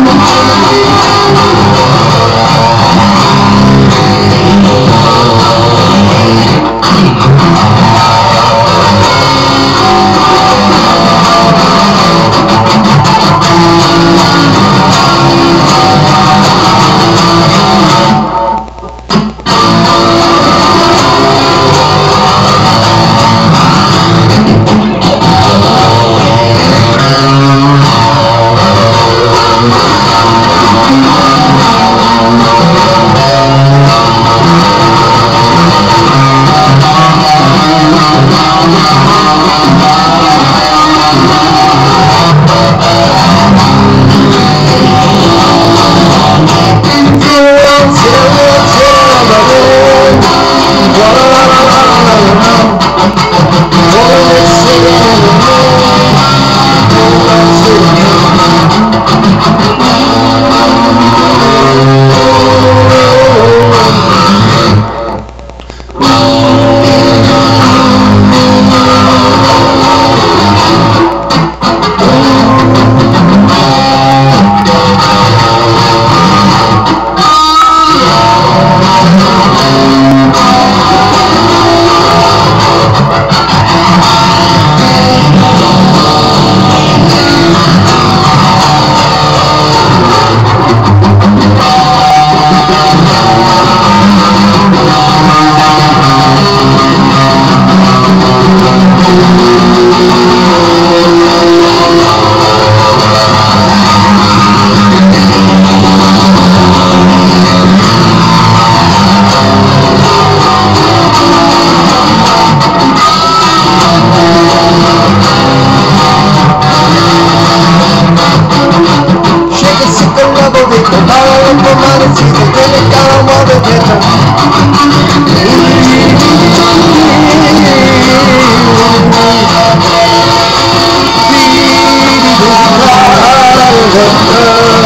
Música love.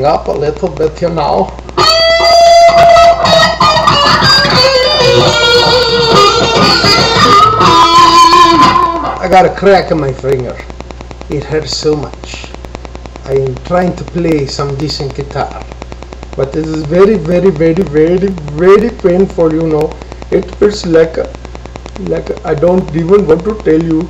Warming up a little bit, you know. I got a crack in my finger. It hurts so much. I'm trying to play some decent guitar. But this is very, very, very, very, very painful, you know. It feels like, a- like a- I don't even want to tell you.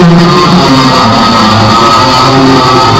Thank you.